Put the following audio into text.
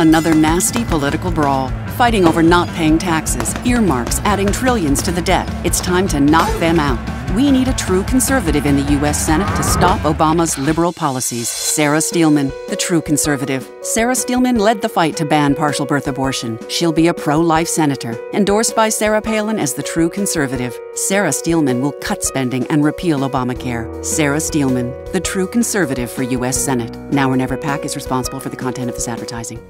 Another nasty political brawl, fighting over not paying taxes, earmarks, adding trillions to the debt. It's time to knock them out. We need a true conservative in the U.S. Senate to stop Obama's liberal policies. Sarah Steelman, the true conservative. Sarah Steelman led the fight to ban partial birth abortion. She'll be a pro life senator, endorsed by Sarah Palin as the true conservative. Sarah Steelman will cut spending and repeal Obamacare. Sarah Steelman, the true conservative for U.S. Senate. Now or Never PAC is responsible for the content of this advertising.